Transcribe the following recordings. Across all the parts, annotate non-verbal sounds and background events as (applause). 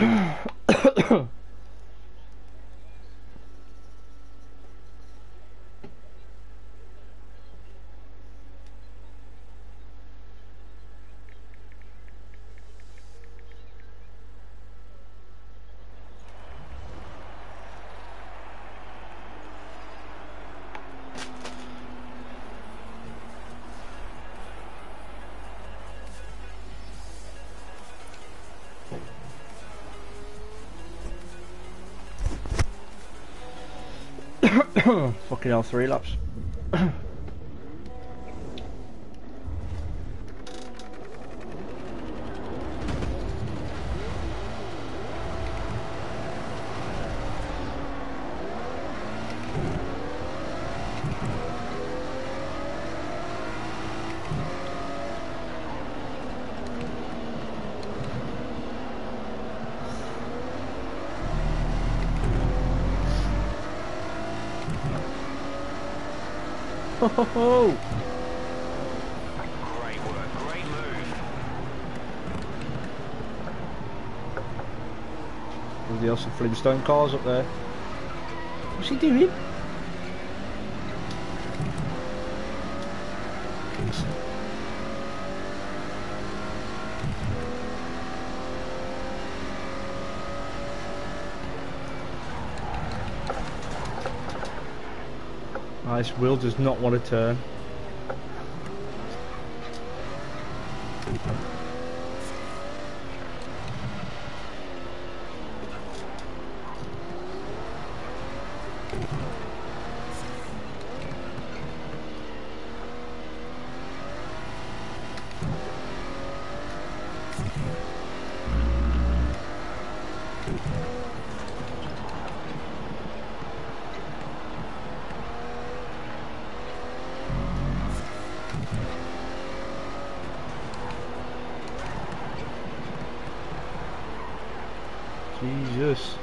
Ugh. (clears throat) (coughs) Fucking hell, three laps. Ho ho ho! Great work, great move. The Elsa Flintstone cars up there. What's he doing? Nice, Will does not want to turn. Jesus.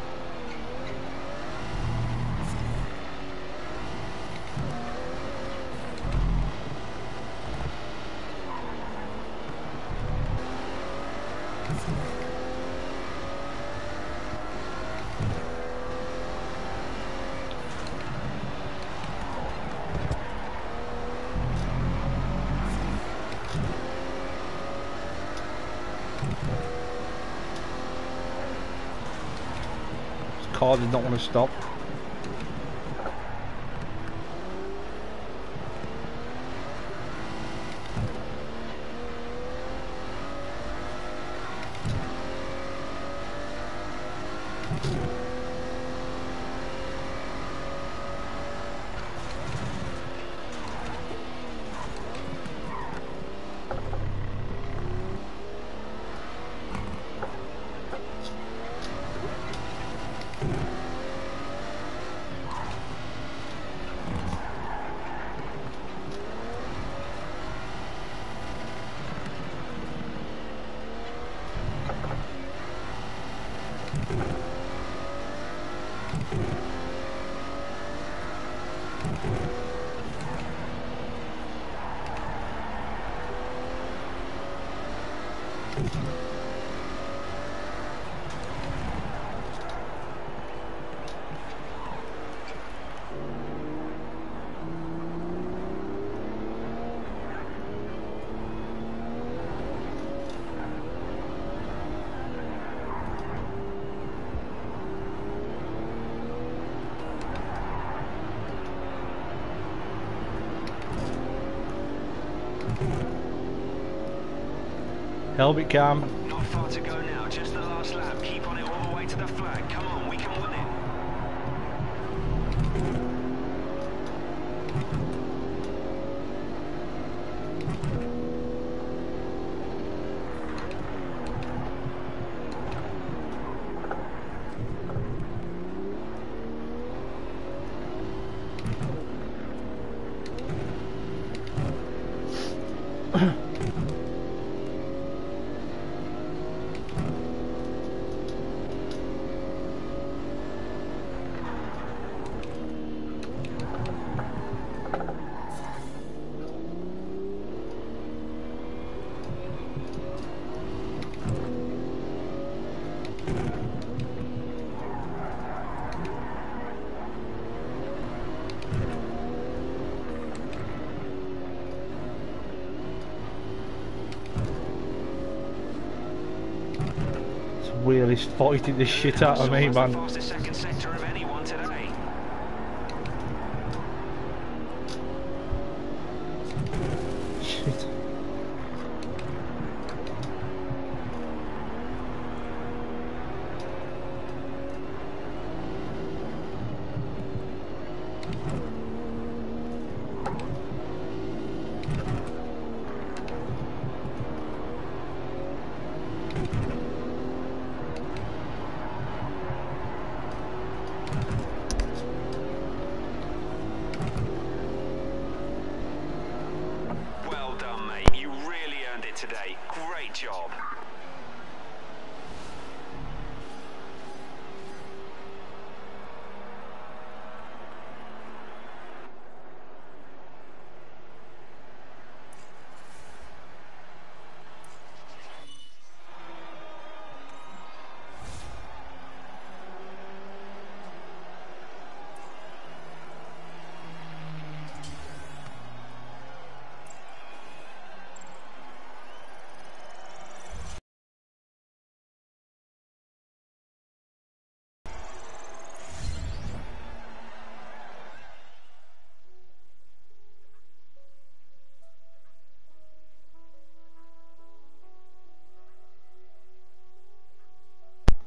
This car did not want to stop. Helmet cam. Not far to go now, just the last lap. Keep on it all the way to the flag. Come on, Is fighting the shit out of me, man. Job.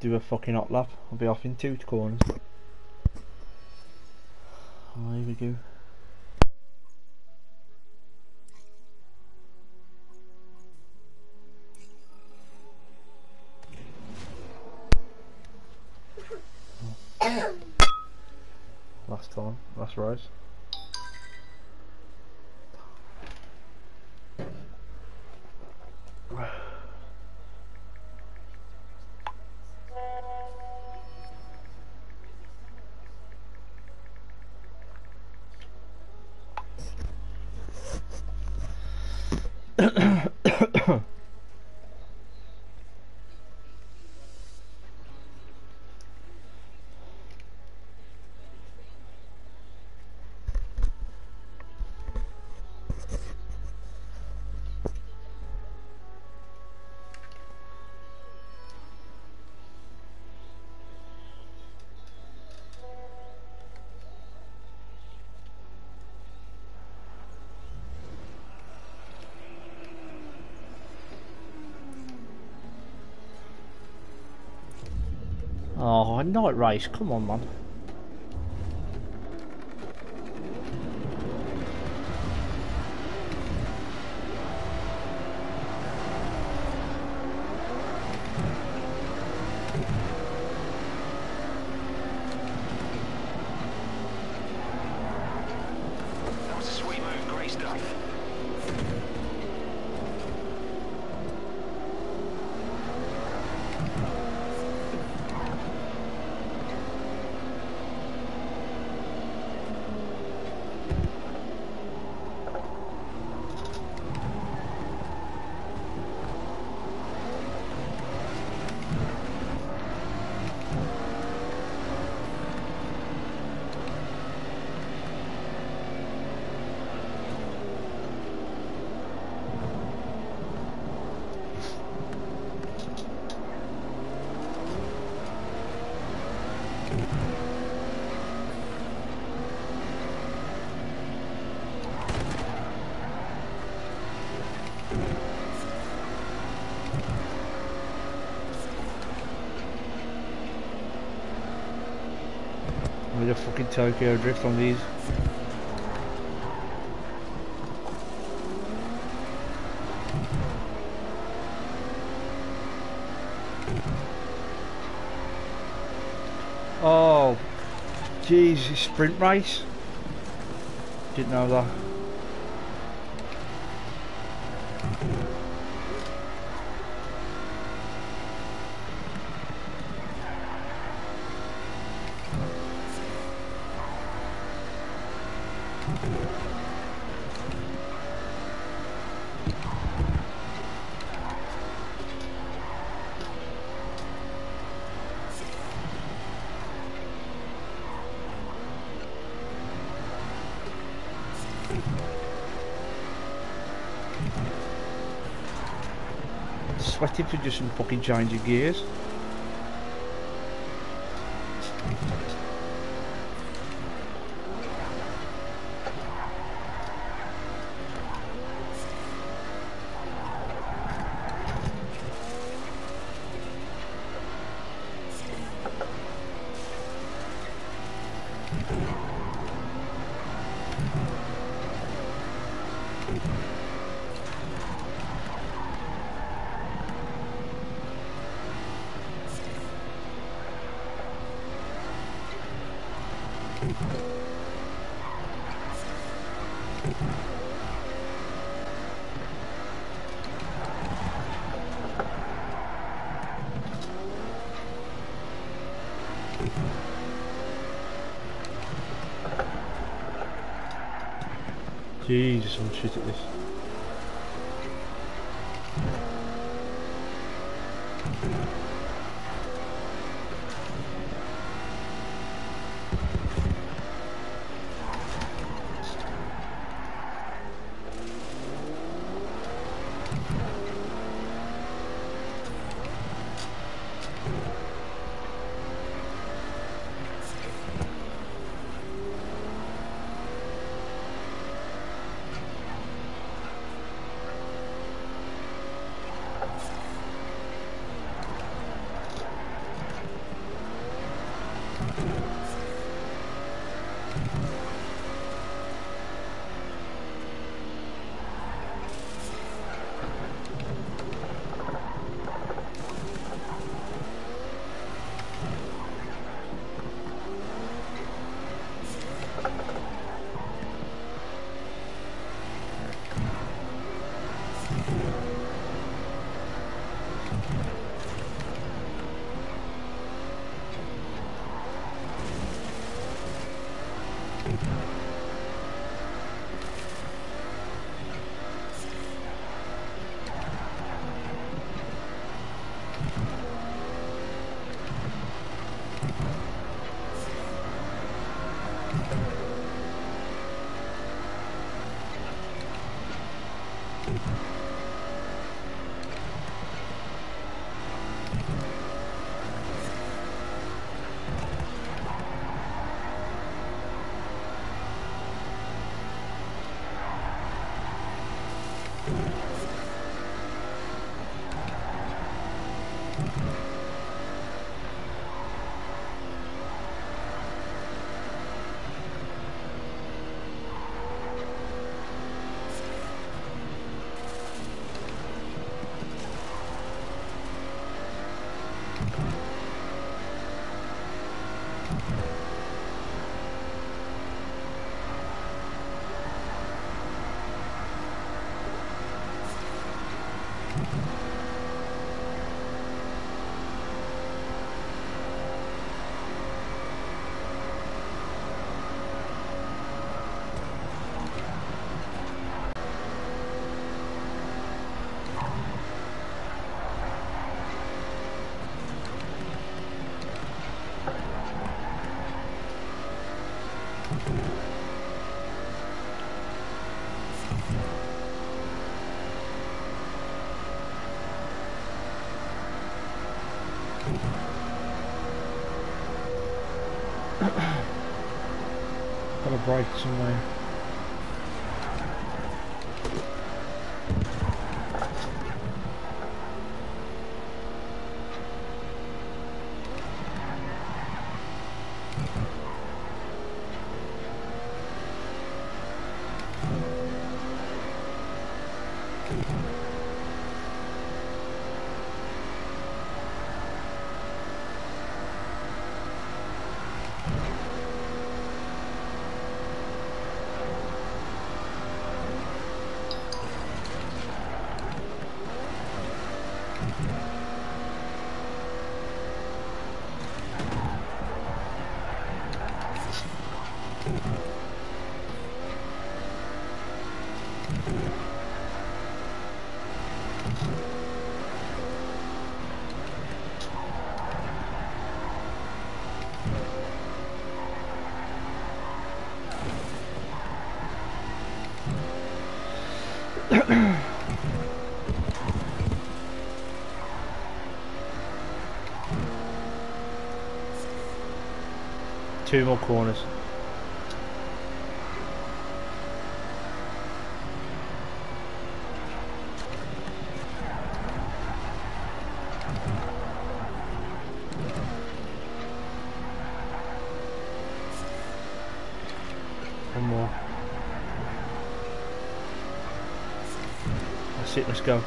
Do a fucking hot lap. I'll be off in two corners. Oh, here we go. (coughs) last time, last race. Oh, night race, come on man. That was a sweet move. Great stuff. With a fucking Tokyo drift on these. Oh, jeez, sprint race. Didn't know that. Sweating for just some fucking changing gears. Jesus, I'm shit at this. Thank you. Somewhere. Two more corners. One more. That's it, let's go.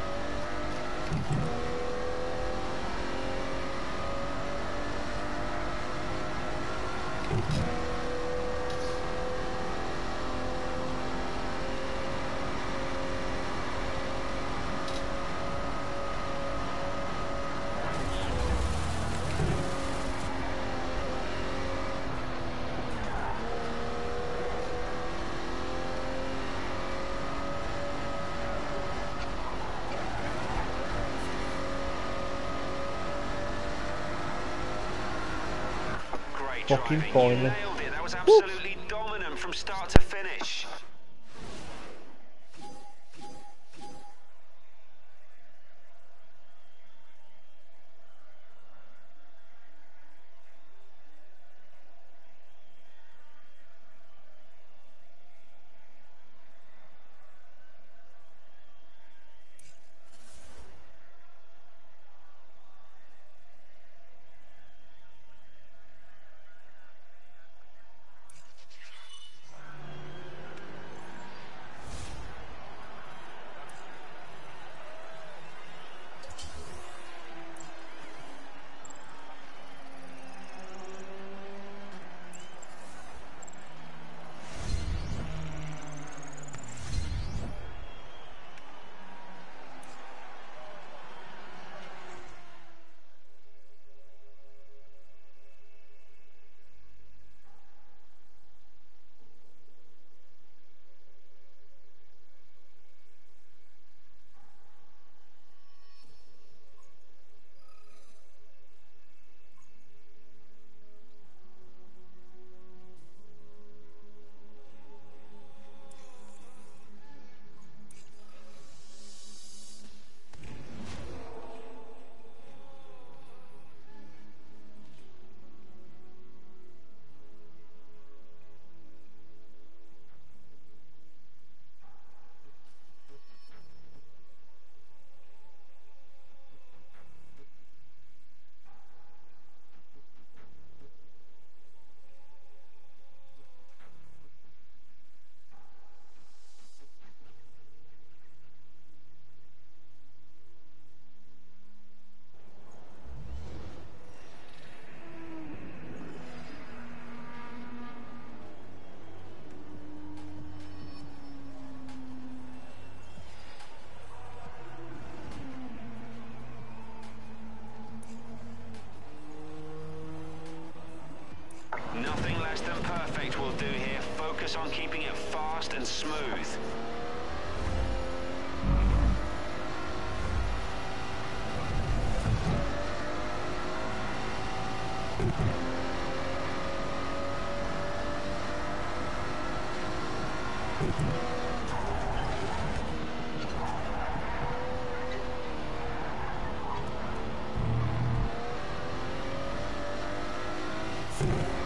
Fucking driving. finally. You nailed it. That was absolutely dominant from start to finish. Keeping it fast and smooth. you